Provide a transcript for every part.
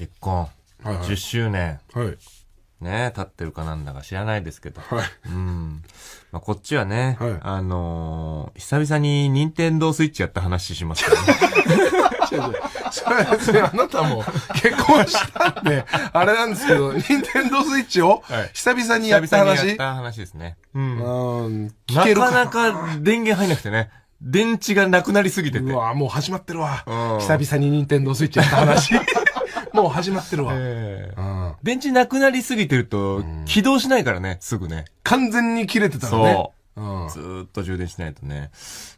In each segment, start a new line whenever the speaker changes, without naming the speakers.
結婚
はいはい
10周年
はい。
ね経ってるかなんだか知らないですけど。
はい。
うん。まあ、こっちはね、
はい
あのー久々に任天堂スイッチやった話しますからね。
それは別にあなたも結婚したんで、あれなんですけど、ニンテンドースイッチを
はい
久々にやった話？
久々にやった話ですね。うん。
うん、聞
なかなか電源入んなくてね。電池がなくなりすぎてて。
うわもう始まってるわ。
うん
久々にニンテンドースイッチやった話。もう始まってるわ。
ええ
うん
電池なくなりすぎてると、起動しないからね、すぐね。
完全に切れてたらね。
そう。
うん。
ずーっと充電しないとね。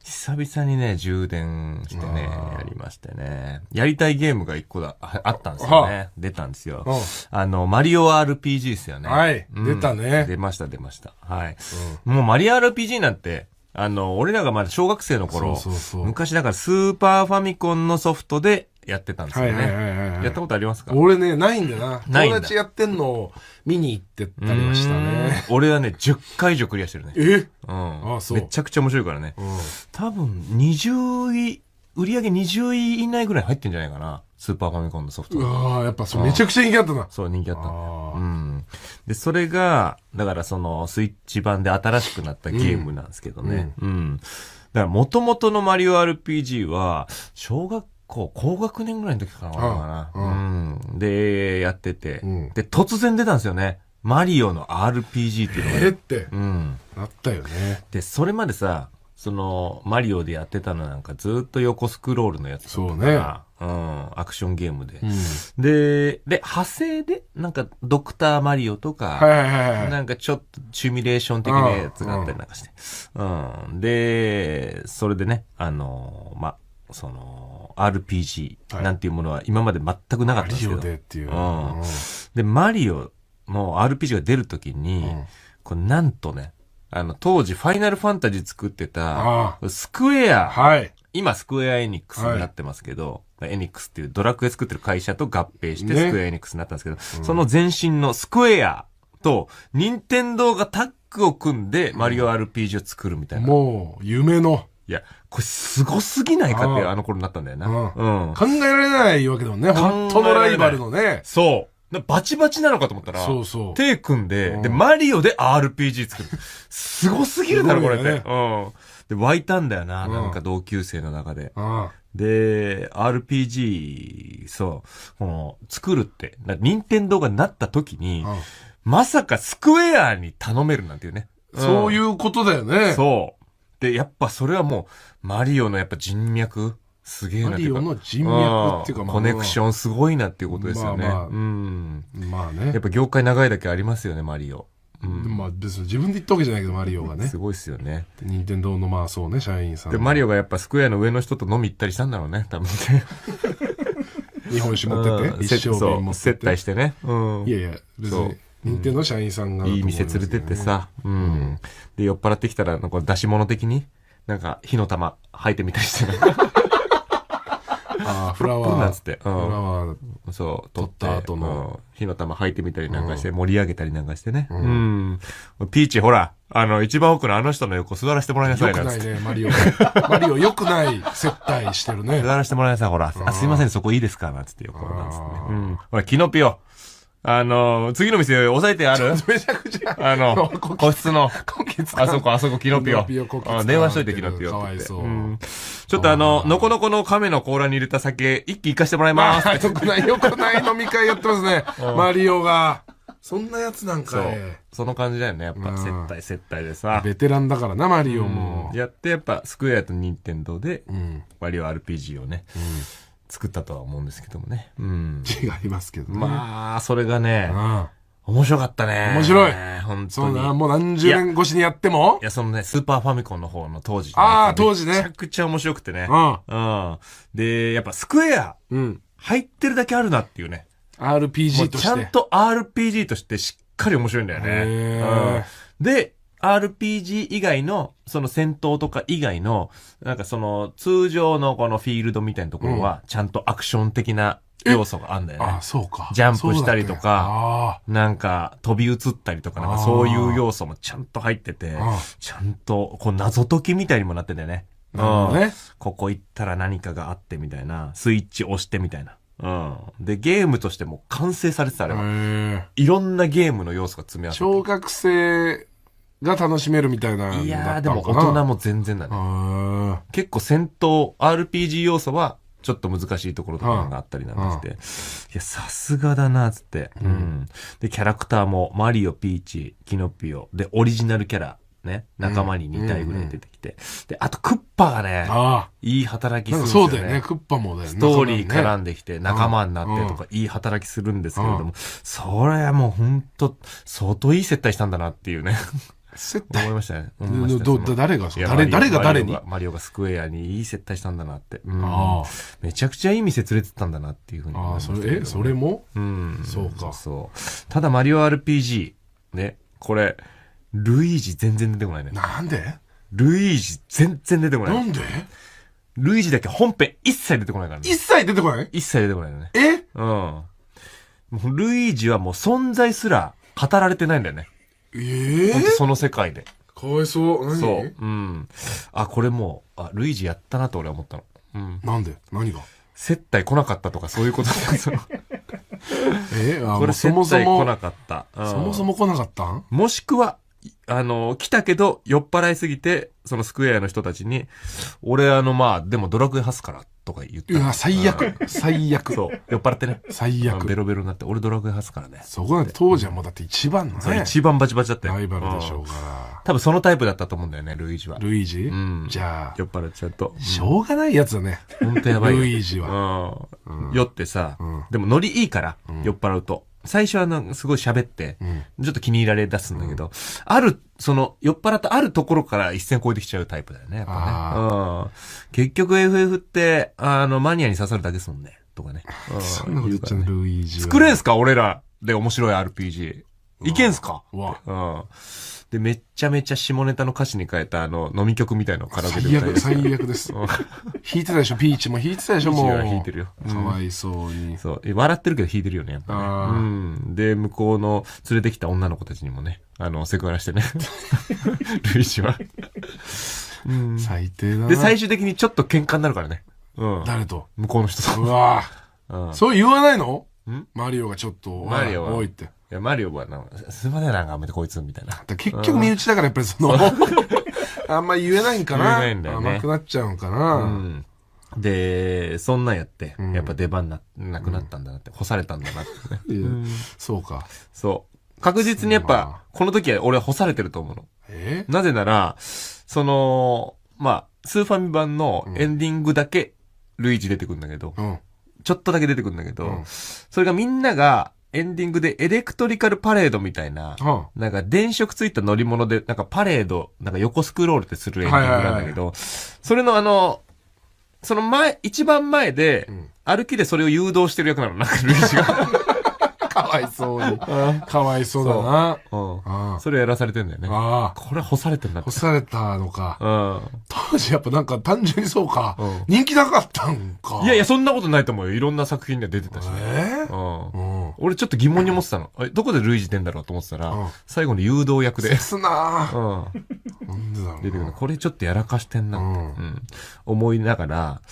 久々にね、充電してね、やりましてね。やりたいゲームが一個だ、ああったんですよね。出たんですよ
うん。
あの、マリオ RPG ですよね。
はい
うん
出たね
出ました、出ました。はい。もうマリオ RPG なんて、あの、俺らがまだ小学生の頃、
そうそうそう
昔だからスーパーファミコンのソフトでやってたんですよね。やったことありますか？
俺ね、ないんだな。
ない
友達やってんのを見に行ってたりました
う
ね。
俺はね、10回以上クリアしてるね。
え？
うん。
あそう
めちゃくちゃ面白いからね。
うん。
多分、20位、売り上げ20位以内ぐらい入ってんじゃないかな。スーパーファミコンのソフト
う。わーやっぱそれめちゃくちゃ人気あったな。
そう、人気あったんだようん。で、それが、だからその、スイッチ版で新しくなったゲームなんですけどね。うん。だから、元々のマリオ RPG は、小学校、高学年ぐらいの時かな、かな。うん。で、やってて、
うん
で、突然出たんですよね。マリオの RPG っていうのが。
えーって
うん。
なったよね。
で、それまでさ、その、マリオでやってたのなんかずっと横スクロールのやつ
そうね
うん、アクションゲームで。
うん。
で、で、派生で、なんか、ドクターマリオとか、
はいはいはいはい。
なんかちょっとシミュレーション的なやつがあったりなんかして。うん。で、それでね、あの、ま、その、RPG
はい
なんていうものは今まで全くなかったんですけど。
マリオでっていう。
うんで、マリオの RPG が出るときに、
うん
これなんとね、あの、当時ファイナルファンタジー作って
あ
た、スクエア、
はい。
今スクエアエニックスになってますけど、エニックスっていうドラクエ作ってる会社と合併して
ね
スクエアエニックスになったんですけど、その前身のスクエアと、任天堂がタッグを組んでマリオ RPG を作るみたいな。
もう、夢の。
いや、これすごすぎないかっていう
あ
の頃になったんだよな。
う
うん。
考えられないわけだもんね。本当のライバルのね。
そう。なバチバチなのかと思ったら、
そうそう
手組んで、
うん
で、マリオで RPG 作る。すごすぎるだろ、これって。うん。で、湧いたんだよな、
うん
なんか同級生の中で。
あ
で、RPG、そう、この、作るって、な任天堂がなった時に、
あ
まさかスクエアに頼めるなんていうね。
そういううことだよね。
んそう。で、やっぱそれはもう、マリオのやっぱ人脈、すげえなっていうか。
マリオの人脈っていうかまあ
んコネクションすごいなっていうことですよね。
まあまあ
うん。
まあね
やっ。ぱ業界長いだけありますよね、マリオ。うん。
まあ別に自分で言ったわけじゃないけど、マリオがね
す。ごいですよね。
任天堂のまあそうね、社員さん。
で、マリオがやっぱスクエアの上の人と飲み行ったりしたんだろうね、多分ね。
日本酒持って
うん
て、一生瓶持って
接
て。
待してね。うん。
いやいや、別
そう
に、任天堂の社員さんがだと思
いい。店連れてってさ、うん。で、酔っ払ってきたら、なんか出し物的に、なんか火の玉吐いてみたりして、
ああ、フラ
プンなん
ワー。
つって、
フラ
うん。
ワー。
そう、
取った後の
うん火の玉吐いてみたりなんかして、盛り上げたりなんかしてね。
う
うんん。ピーチ、ほら、あの、一番奥のあの人の横座らせてもらいなさいな。
よくないね、マリオ。マリオよくない接待してるね。
座らせてもらいなさい、ほら。あ、すいません、そこいいですかなんつって横なんつってね。うん。ほら、キノピオ。あの、次の店押さえてある？
めちゃくちゃ。
あの、
こ
個室の。あそこ、あそこ、キノピオ。
ピオ
電話しといて、キノピオ。
かわいそうん
ちょっとあの、のこのこの亀の甲羅に入れた酒、一気行かしてもらいます。
よくない、よくない飲み会やってますね。マリオが。そんなやつなんかい。。
その感じだよね、やっぱ。
うん
接待、接待でさ。
ベテランだからな、マリオも。
やって、やっぱ、スクエアとニンテンドーで、
うん。
マリオ RPG をね、作ったとは思うんですけどもね。うん。
違いますけどね。
まあ、それがね、
ああ
面白かったね。
面白い
本当に。
もう何十年越しにやっても？
いや、そのね、スーパーファミコンの方の当時の
あー
やつ
当時ね
めちゃくちゃ面白くてね。
うん。
うん。で、やっぱスクエア、
うん。
入ってるだけあるなっていうね。も
RPG
う
として。
ちゃんと RPG としてしっかり面白いんだよね。うんで、RPG 以外の、その戦闘とか以外の、なんかその通常のこのフィールドみたいなところは、ちゃんとアクション的な要素があるんだよね
ああ、。そうか。
ジャンプしたりとかなんか飛び移ったりとか、なんかそういう要素もちゃんと入っててちゃんとこう謎解きみたいにもなっててね。うん
ね。
ここ行ったら何かがあってみたいな、スイッチ押してみたいな。うん。で、ゲームとしても完成されてた、あれは。
へ
いろんなゲームの要素が詰め合わ
ー
さって
小学生が楽しめるみたいな。
いやー、でも大人も全然だね。
あ
結構戦闘、RPG 要素は、ちょっと難しいところとかがあったりなんかして、いや、さすがだな、つって、うん。で、キャラクターも、マリオ、ピーチ、キノピオ、で、オリジナルキャラ、ね、仲間に2体ぐらい出てきて、で、あと、クッパがねいい働き
ー。
するんですよね。
そうだよね。クッパもだよね。
ストーリー絡
ら
んできて仲間になってとかいい働きするんですけれども、それはもうほんと、相当いい接待したんだなっていうね、
接
思いましたね。思いました
ど、誰が誰、誰が誰に？
マリオがスクエアにいい接待したんだなって。うん
あ
めちゃくちゃいい店連れてったんだなっていうふうに
あ。ああ、
思いましたけど
それ、え、それも？
うん。
そうか
そう。ただマリオ RPG、ね、これ、ルイージ全然出てこないね。
なんで？
ルイージ全然出てこな。
ないんで？
ルイージだけ本編一切出てこないからね。
一切出てこない？
一切出てこないよね。
え？
うん。ルイージはもう存在すら語られてないんだよね。
ええ
ほんとその世界で。
かわいそう。何？
そう。うん。あ、これもう、あ、ルイージやったなと俺は思ったの。うん。
なんで？何が？
接待来なかったとかそういうことだその
え？あ
これ接
もうそもそ
待来な
も、
かった。うん
そもそも来なかったん？
もしくは、いあの、来たけど、酔っ払いすぎて、そのスクエアの人たちに、俺あの、まあ、でもドラクエハスから、とか言って。
うわ、最悪。最悪。
そう。酔っ払ってね。
最悪。
ベロベロになって、俺ドラクエハスからね。
そこなんて当時はもうだって一番の
そう、
ね。
一番バチバチだったよ。
ライバルでしょ
う
うんから。
多分そのタイプだったと思うんだよね、ルイージは。
ルイージ？
うん
じゃあ、
酔っ払っちゃうと。
しょうがないやつだね。
ほんとやばいよ。
ルイージは。
うん。酔ってさ
うん、
でもノリいいから、酔っ払うと。最初はなんすごい喋って、
うん。
ちょっと気に入られ出すんだけど、ある、その、酔っ払ったあるところから一線越えてきちゃうタイプだよね、やっぱね。うん。結局 FF って、あの、マニアに刺さるだけですもんね、とかね。うん
そんなこと言っちゃうねルイージは。
作れんすか俺らで面白い RPG。いけんすか
うわ
うん。で、めっちゃめちゃ下ネタの歌詞に変えたあの、飲み曲みたいのをカラオケで
最
います。
最悪です。
うん
弾いてたでしょ？ピーチも弾いてたでしょ？もう。
ピーチは弾いてるよ
かわいそうに。
そう。え笑ってるけど弾いてるよね、やっぱね。
あー
うん。で、向こうの連れてきた女の子たちにもね、あの、セクハラしてね。ルイージは。うん。
最低だな。
で、最終的にちょっと喧嘩になるからね。うん。
誰と？
向こうの人と。
うわ
うん。い
そう言わないの？
ん
マリオがちょっと、
マリオは
おいって。
や、マリオはなんか、すいません、なんか、めてこいつ、みたいな。
結局身内だからやっぱりその、あんま言えないんかな。
言えないんだよね
甘くなっちゃうんか
う
な。
ん。で、そんなんやって、
うん
やっぱ出番な、なくなったんだなって、干されたんだなってね。
そうか。
そう。確実にやっ
ま
ぱ、この時は俺は干されてると思うの。
え？
なぜなら、その、まあ、スーファミ版のエンディングだけ、ルイージ出てくるんだけど、
うん。
ちょっとだけ出てくるんだけど、
うん
それがみんながエンディングでエレクトリカルパレードみたいな、
は
なんか電飾ついた乗り物で、なんかパレード、なんか横スクロールってするエンディングなんだけど、それのあの、その前、一番前で、
ん
歩きでそれを誘導してる役なの、なんかルイージが。
かわいそうに。かわいそうだな。
うん
あ
それやらされてんだよね。
あ。
これ干されてんだって
干。されたのか。
うん。
当時やっぱなんか単純にそうか
うん。
人気なかったんか。
いやいや、そんなことないと思うよ。いろんな作品で出てたしね。
え。うん。
俺ちょっと疑問に思ってたの。え、どこでルイージ出んだろうと思ってたら、
うん
最後の誘導役で。
すな
う
ぁ。
ん。
なんでだろう
出てくる
な。
これちょっとやらかしてんなって、
う
うんん思いながら、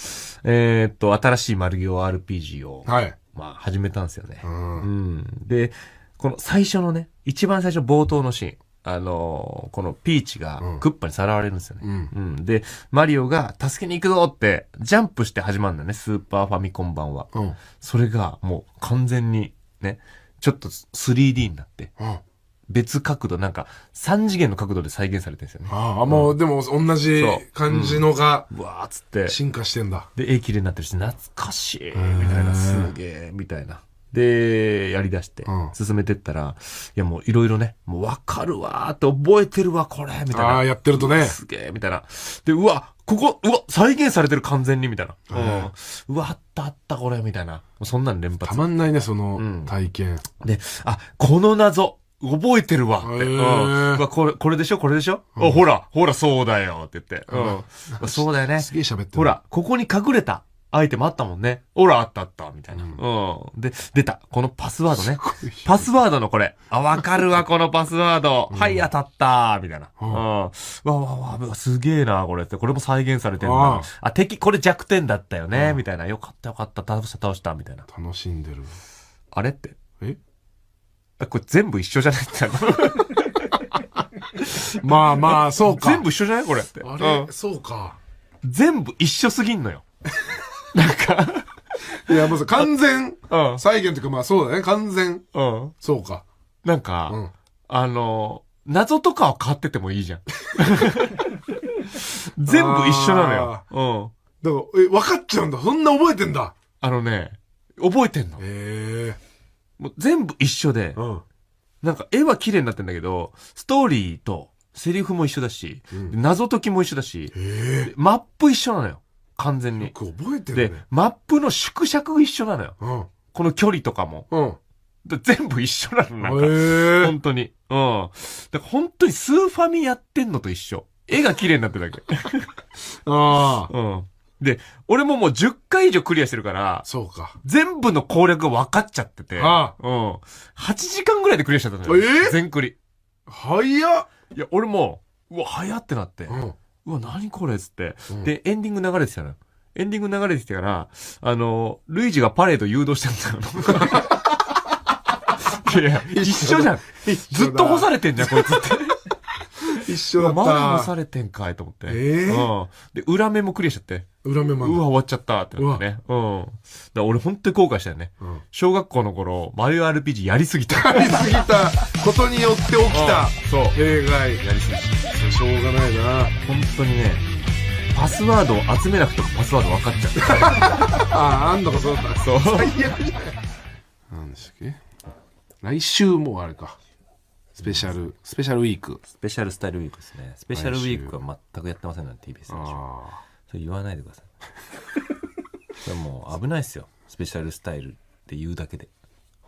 えーっと、新しいマリオ RPG を、
はい。
まあ、始めたんですよね
う。。
うんん。で、この最初のね、一番最初冒頭のシーン、あのーこのピーチが
うん
クッパにさらわれるんですよね。
うん。
うん。で、マリオが助けに行くぞって、ジャンプして始まるんだよね、スーパーファミコン版は。
うん。
それがもう完全にね、ちょっと 3D になって、
うん。
別角度、なんか3次元の角度で再現されてるんですよね。
ああ、もうでも同じ感じのが
うわーっつって、
進化してんだ。
で、絵綺麗になってるし、懐かしい、みたいな、すげえ、みたいな。で、やり出して
うん、
進めてったら、いやもういろいろね、もうわかるわーって覚えてるわ、これ、みたいな。
ああ、やってるとね。
すげえ、みたいな。で、うわ、ここ、うわ、再現されてる完全に、みたいな。うん。うわ、あったあった、これ、みたいな。そんなん連
た
発。
まんないね、そ
うん
の体験。
で、あ、この謎、覚えてるわって。
へ
うん。
ー
うわ、これ、これでしょ？これでしょ、あ、ほら、ほら、そうだよって言って。うん。そうだよね。
すげえ喋ってる。
ほ。ら、ここに隠れた。アイテムあったもんね。ほら、あったあった、みたいな。
う
うんん。で、出た。このパスワードね。パスワードのこれ。あ、わかるわ、このパスワード。はい、当たったみたいな。
う
うんん。わわわわ、すげえな、これって。これも再現されてん
あ
だ。あ、敵、これ弱点だったよね、みたいな。よかったよかった、倒した倒した、みたいな。
楽しんでる。
あれって？
え？
あこれ全部一緒じゃない？ってな
まあまあ、そうか。
全部一緒じゃない？これって。
あれ、
うん
そうか。
全部一緒すぎんのよ。なんか、
いや、もうさ完全
うん。
再現というか、まあそうだね。完全。
うん。
そうか。
なんか、
うん。
あの、謎とかは変わっててもいいじゃん。全部一緒なのよ。うん。
だから、え、分かっちゃうんだ。そんな覚えてんだ。
あのね、覚えてんの。
へえ。
もう全部一緒で、
うん。
なんか絵は綺麗になってんだけど、ストーリーとセリフも一緒だし、
うん
謎解きも一緒だし、マップ一緒なのよ。完全
え。よ
に。
く覚えて
で
るね。、
マップの縮尺が一緒なのよ。
うん。
この距離とかも。
うん。
で全部一緒なの、なんか。
へえ。
本当に。うん。だから本当にスーファミやってんのと一緒。絵が綺麗になってるだけ。
ああ。
うん。で、俺ももう10回以上クリアしてるから、
そうか。
全部の攻略が分かっちゃってて、
あ
うん。8時間ぐらいでクリアしちゃったのよ。
えー？
全クリ。
早っ。
いや、俺も、うわ、早ってなって、
うん。
うわ、何これっつって、
うん
で、エンディング流れてきたのよ。エンディング流れてきてから、あの、ルイージがパレード誘導してんだよ。いや、一緒じゃん。ずっと干されてんじゃん、こいつって。
一緒だっ
まだ干
た。
されてんかいと思って。
ええ
うん。で、裏目もクリアしちゃって。
裏目まで。
うわ、終わっちゃったってなってね。うん。だから俺本当に後悔したよね。
うん。
小学校の頃、マリオ RPG やりすぎた。
やりすぎたことによって起きた
そう。
弊害。
やりすぎた。
しょうがないな。
本当にね、パスワードを集めなくてもパスワード分かっちゃう。
あ あ、あんのかそうだった。
そう。
最悪じゃない。なんでしたっけ？来週もあれか。スペシャル、スペシャルウィーク。
スペシャルスタイルウィークですね。スペシャルウィークは全くやってませんので、TBS でしそれ言わないでください。それもう危ないっすよ。スペシャルスタイルって言うだけで。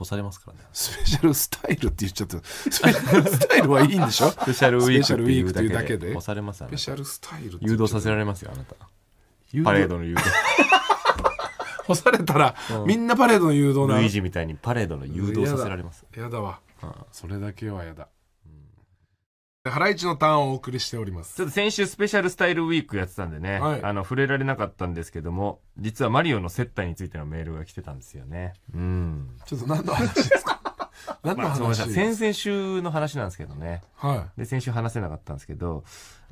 干されますからね。
スペシャルスタイルって言っちゃった。スペシャルスタイルはいいんでしょ？
スペシャルウィークって言うだ
スペシャルウィークっていうだ
けで。干されます
スペシャルスタイル
誘導させられますよ、あなた。パレードの誘導。
干されたら、みんなパレードの誘導な
ルイージみたいにパレードの誘導させられます。
やだわ。
うん
それだけはやだ。ハライチのターンをお送りしております。
ちょっと先週スペシャルスタイルウィークやってたんでね、
はい
あの、触れられなかったんですけども、実はマリオの接待についてのメールが来てたんですよね。うん。
ちょっと何の話ですか？何の
まあ、先々週の話なんですけどね。
は
で、先週話せなかったんですけど、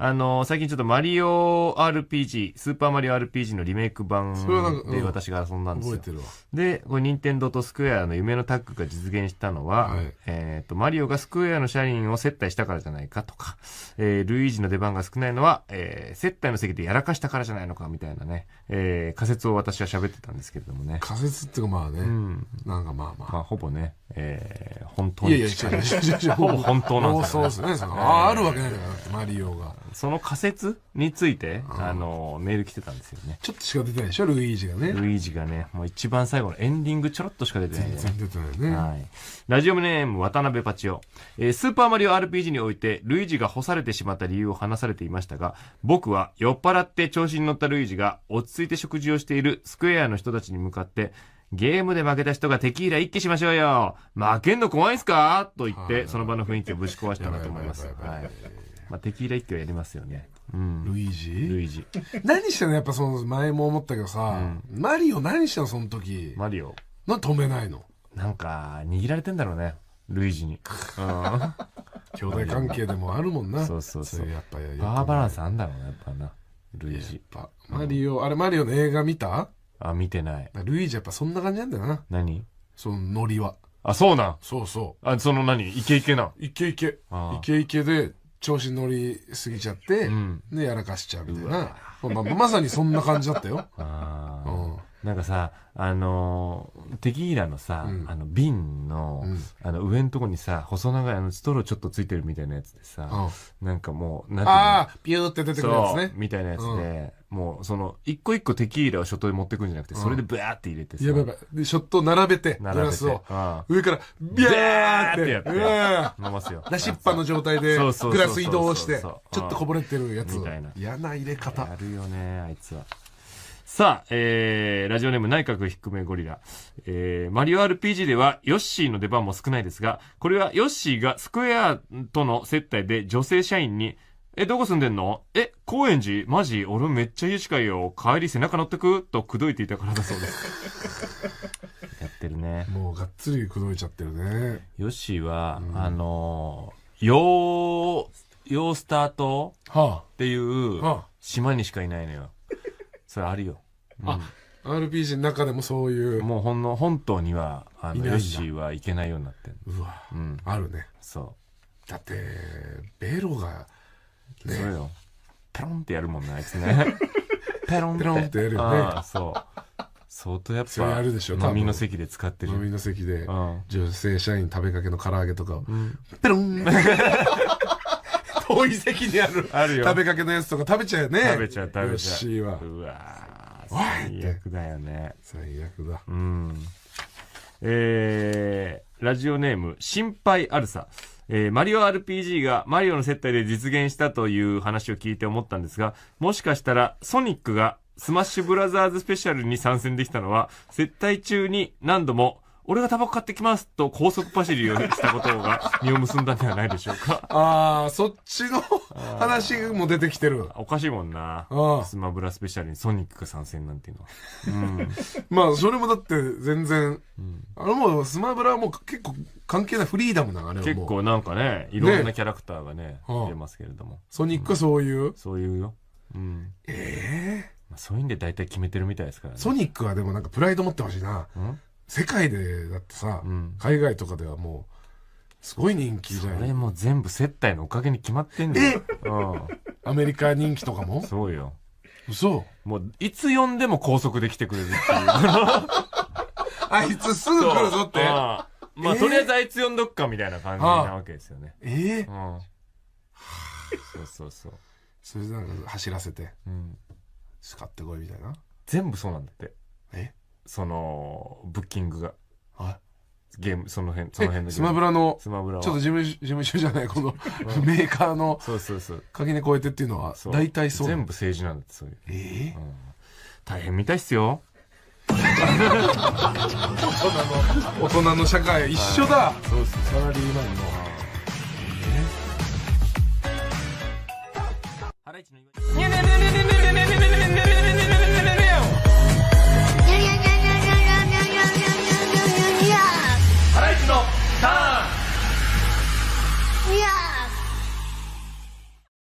あの最近ちょっとマリオ RPG、スーパーマリオ RPG のリメイク版で私が遊んだん
い。
ですよ。
覚えてるわ。
で、これ、任天堂とスクエアの夢のタッグが実現したのは、
はい
えっ、と、マリオがスクエアの社員を接待したからじゃないかとか、えールイージの出番が少ないのは、えー接待の席でやらかしたからじゃないのかみたいなね、えー仮説を私は喋ってたんですけれどもね。
仮説っていうかまあね、
うん。
なんかまあまあ。
まあ、ほぼね、えー本当
いやいや、
に近い。
違う違う違う違う。
ほぼ本当なんですよ、ね。
そうですね。ああ、あるわけないからマリオが。
その仮説について、
うん
あの、メール来てたんですよね。
ちょっとしか出てないでしょ、ルイージがね。
ルイージがね、もう一番最後のエンディングちょろっとしか出てないね
全然出てないね。
はい。ラジオネーム渡辺パチオ。えースーパーマリオ RPG において、ルイージが干されてしまった理由を話されていましたが、僕は酔っ払って調子に乗ったルイージが落ち着いて食事をしているスクエアの人たちに向かって、ゲームで負けた人がテキーラ一気しましょうよ負けんの怖いんすか？と言って、
はい
その場の雰囲気をぶち壊したんだと思います。はい。まあ、テキーラ一気はやりますよね。うん。
ルイージ？
ルイージ。
何してんの？やっぱその前も思ったけどさ、マリオ何してんのその時？
マリオ。
な止めないの？
なんか、握られてんだろうね。ルイージに。うん。
兄弟関係でもあるもんな。
そうそうそう
れやっぱや
パワーバラン
ス。
スあんだろうな、やっぱな。ルイージ。
やっぱマリオ、あれマリオの映画見た？
あ、見てない。
ルイージやっぱそんな感じなんだよな。
何？
そのノリは。
あ、そうなん？
そうそ
あ、その何？イケイケな。
う。イケイケ。イケイケで調子乗りすぎちゃって、
うん
で、やらかしちゃうみたいうな
わ。
まあ、まさにそんな感じだったよ。うん。
なんかさ、あのーテキーラのさ、
うん
あの、瓶の、
うん
あの、上のとこにさ、細長いあの、ストローちょっとついてるみたいなやつでさ、
うん
なんかもう、なんていうの？
ああ、ピューって出てくるやつ
そう
ね。
みたいなやつで、もう、その、一個一個テキーラをショットで持ってくんじゃなくて、それでブワーって入れてさ、
やばいやばい。で、ショット並べて、グ
並べて
ラスを。
あ
上から、ビャーって。
ビャーって
うん
やって飲ますよ。
出しっぱの状態で、
そうそうそうそう
グラス移動して、ち
そうそう
ょっとこぼれてるやつ
みたいな。
嫌な入れ方。
やるよね、あいつは。さあ、えー、ラジオネーム内閣低めゴリラ。えー、マリオ RPG ではヨッシーの出番も少ないですが、これはヨッシーがスクエアとの接待で女性社員に、え、どこ住んでんのえ、高円寺マジ俺めっちゃ家近いよ。帰り背中乗ってく？と口説いていたからだそうです。やってるね。
もうがっつり口説いちゃってるね。
ヨッシーは、あのー、ヨー、ヨースター島
は
っていう
あ。は
島にしかいないのよ。それあるよ。うん
あ。RPG の中でもそういう。
もうほんの、本島には、あの、ヨッシーは行けないようになってる。
うわ。
うん。
あるね。
そ
だって、ベロが、
う。
ね
そうよ。ペロンってやるもんね、あいつね。ペロンって。
ペロンってやるよね
ああそう。相当やっ
それやるでしょ
飲みの席で使ってる。
飲みの席で
う、ん。
女性社員食べかけの唐揚げとかを、
うん。
ペロン 遠い席にある
あるよ。
食べかけのやつとか食べちゃうよね。
食べちゃう、食べちゃう。
ヨッシーは。
うわ最悪だよね。
最悪だ。
うん。えー、ラジオネーム、心配あるさ。えー、マリオ RPG がマリオの接待で実現したという話を聞いて思ったんですが、もしかしたらソニックがスマッシュブラザーズスペシャルに参戦できたのは、接待中に何度も、俺がタバコ買ってきますと高速走りをしたことが実を結んだんではないでしょうか。
ああ、そっちの話も出てきてる。
おかしいもんな。スマブラスペシャルにソニックが参戦なんていうのは。うん。
まあ、それもだって全然、
うん
あのもうスマブラはもう結構関係ないフリーダムなあれ。
結構なんかね、いろんな
ね
キャラクターがね、
はあ
出ますけれども。
ソニックはそういう？
そういうよ。うん。
ええ
まあ、そういうんで大体決めてるみたいですからね。
ソニックはでもなんかプライド持ってほしいな。
うん
世界でだってさ、
うん
海外とかではもう、すごい人気じ
そ
ゃない
れもう全部接待のおかげに決まってんだよ。
アメリカ人気とかも？
うん。そうよ。
嘘
もう、いつ呼んでも高速で来てくれるっていう。
あいつすぐ来るぞって。
まあ、
えー
とりあえずあいつ呼んどくかみたいな感じなわけですよね。
ええ
うん。そうそうそう。
それでなんか走らせて、
うん。
使ってこいみたいな。
全部そうなんだって。
え？
そのブッキングが。
はい。
ゲームその辺その辺の
スマブラの
スマブラ
ちょっと事務事務所じゃないこの メーカーの。
そうそうそう。
垣根越えてっていうのは大体そう。
全部政治なんですそういう。
ええ
うん。大変みたいっすよ。
大人の社会一緒だ。
そうっす
サラリーマンの。えライチ